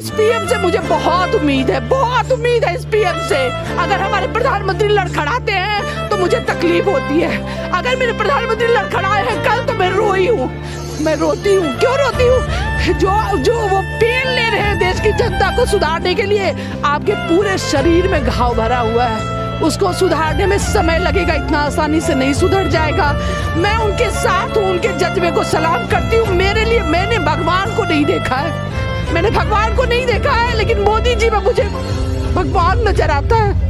इस पीएम से मुझे बहुत उम्मीद है, बहुत उम्मीद है इस पीएम से। अगर हमारे प्रधानमंत्री लड़खड़ाते हैं तो मुझे तकलीफ़ होती है। अगर मेरे प्रधानमंत्री लड़खड़ाए हैं, कल तो मैं रोई हूँ। मैं रोती हूँ। क्यों रोती हूँ? जो जो वो पेड़ ले रहे हैं देश की जनता को सुधारने के लिए, आपके पूरे शरीर में घाव भरा हुआ है। उसको सुधारने में समय लगेगा, इतना आसानी से नहीं सुधर जाएगा। मैं उनके साथ हूँ, उनके जज्बे को सलाम करती हूँ। मेरे लिए मैंने भगवान को नहीं देखा है। मैंने भगवान को नहीं देखा है, लेकिन मोदी जी में मुझे भगवान नज़र आता है।